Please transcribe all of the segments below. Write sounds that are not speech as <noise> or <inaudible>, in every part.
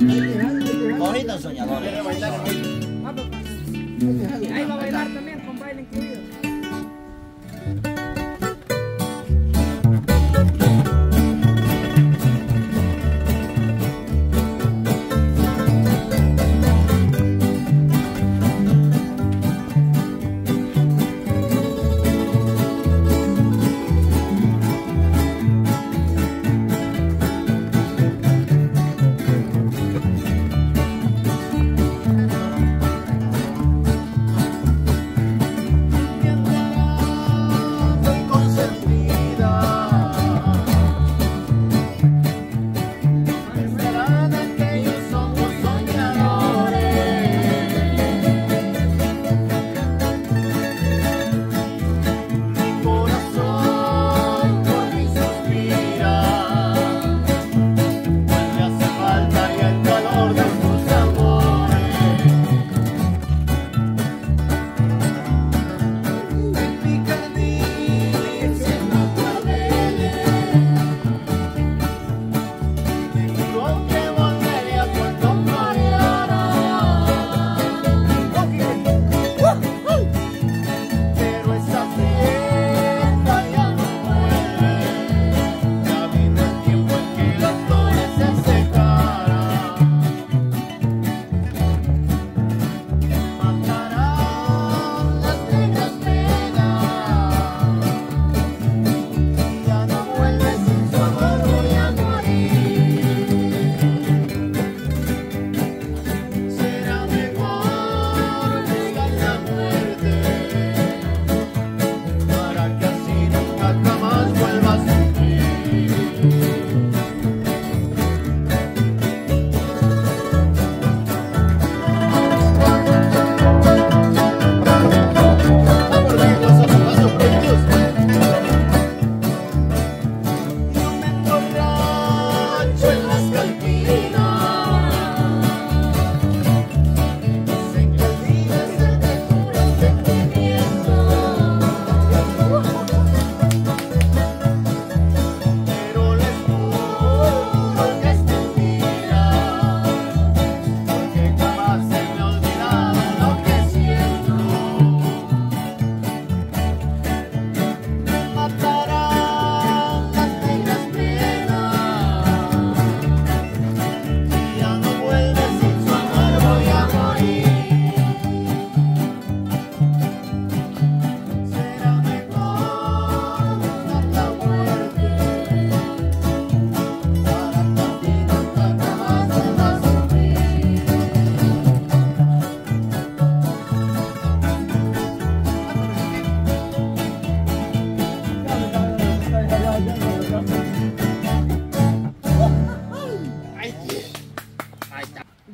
Ojitos soñadores. Ahí va a bailar también, con baile incluido.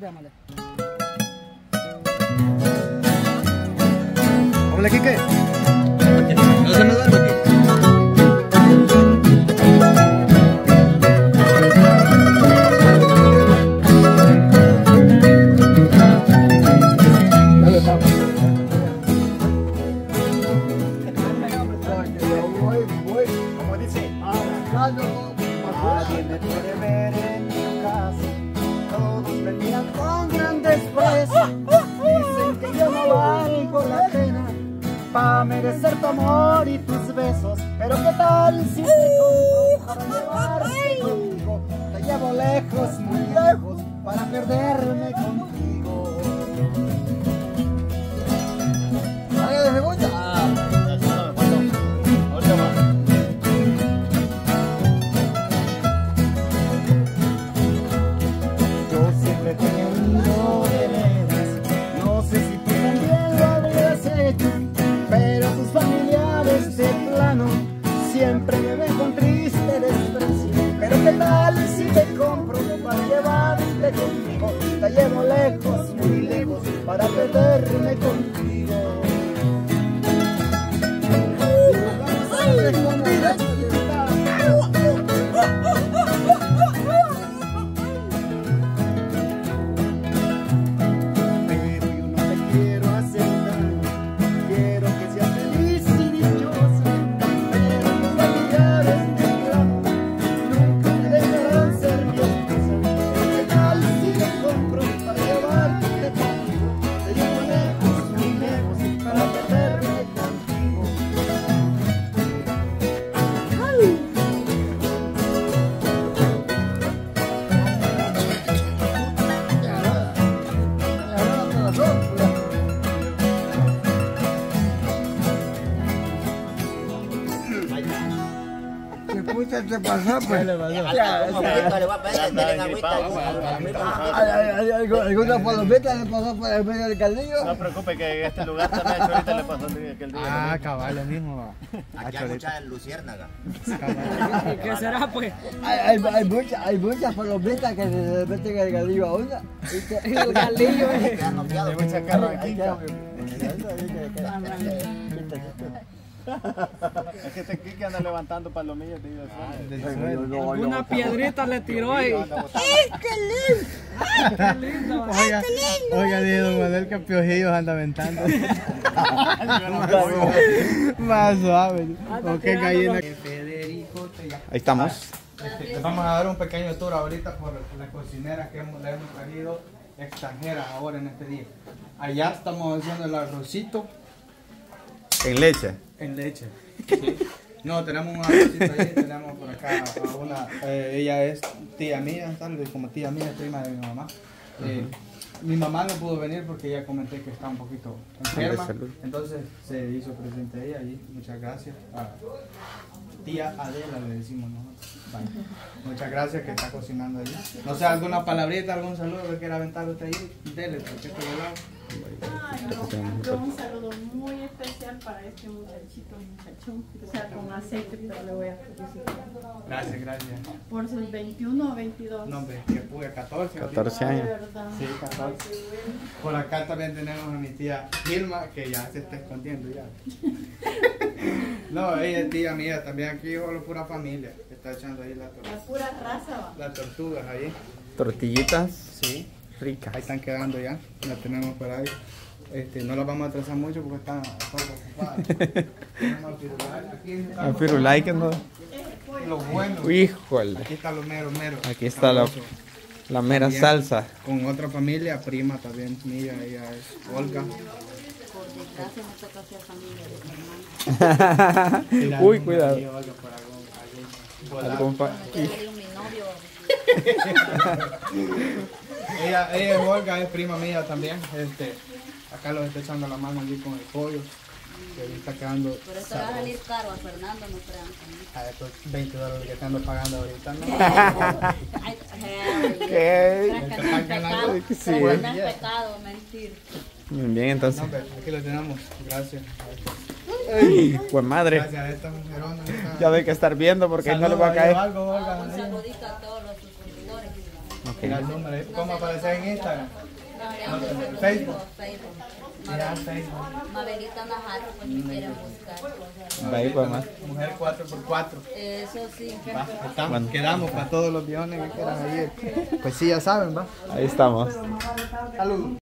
आम्हाला. para merecer tu amor y tus besos. Pero qué tal si te para llevarte conmigo. Te llevo lejos, muy lejos, para perderme contigo. lejos, muy lejos, para perderme contigo. Te pasó, pues. Un poquito le a algo- ¿Alguna palomita le pasó por el medio del caldillo? No preocupe que en este lugar también ahorita le pasó aquel día. Ah, cabal, lo mismo va. Aquí hay mucha luciérnaga. ¿Y qué será, pues? Hay, hay, hay, muchas, hay muchas palomitas que se le meten el caldillo a una. El galillo, eh. Hay mucha carne Ahí aquí. Es que este que anda levantando palomillas de Dios. Una piedrita le tiró y... Oiga, oiga, dice don Manuel que piojillos anda aventando. <laughs> Más suave. O qué gallina. Federico, Ahí estamos. Este, les vamos a dar un pequeño tour ahorita por las cocineras que hemos, le hemos traído extranjeras ahora en este día. Allá estamos haciendo el arrocito En leche. En leche. No, tenemos un arrocito ahí, tenemos por acá a una, eh, ella es tía mía, tal vez como tía mía, prima de mi mamá. Eh, mi mamá no pudo venir porque ya comenté que está un poquito enferma, entonces se hizo presente ella y muchas gracias. A tía Adela le decimos nosotros. Muchas gracias que está cocinando ahí. No sé, alguna palabrita, algún saludo que quiera aventar usted ahí, dele, porque estoy al lado. Ay, no, yo un saludo muy especial para este muchachito, muchachón, o sea, con aceite, pero le voy a felicitar. Gracias, gracias. Por sus 21 o 22. No, hombre, que pude 14. ahorita. 14 Ay, de años. verdad. Sí, 14. Por acá también tenemos a mi tía Gilma, que ya se está escondiendo ya. <laughs> <laughs> No, ella es tía mía, también aquí solo pura familia, que está echando ahí la tor- La pura raza va. las tortugas ahí. Tortillitas Sí, ricas. ahí están quedando ya, las tenemos por ahí. Este, no las vamos a atrasar mucho porque están poco ocupadas. <laughs> Tenemos a Firulai, aquí están A los- Firulai que no. Los buenos. Híjole. Aquí está los meros meros. Aquí está la, la mera También salsa. Con otra familia, prima también mía, ella es Olga. Por desgracia me toca familia de mi hermano. <laughs> Uy, cuidado. <laughs> Ella, ella es Olga, es prima mía también. Este, acá los está echando la mano allí con el pollo. Que está quedando Pero esto va a salir caro a Fernando, no crean. a estos 20 dólares que están pagando ahorita. ¿no? <laughs> ¿Qué? Creas que no es pecado. Sí. No es pecado mentir. Bien, entonces. No, aquí lo tenemos. Gracias. Ay, pues madre. Gracias a esta mujerona. Ya ve que estar viendo porque no le va a Saludos, ahí, caer. algo, Olga, Un ahí. saludito a todos los suscriptores. Mira el número, ahí. ¿Cómo aparece en Instagram? No, Facebook. Facebook. Mira, Facebook. Mabelita Najarro, pues si quieren buscar. Ahí, pues más. Mujer 4x4. Eso sí. Va, estamos, Bueno. quedamos para todos los guiones que quieran ir. Pues sí, ya saben, va. Ahí estamos. Salud.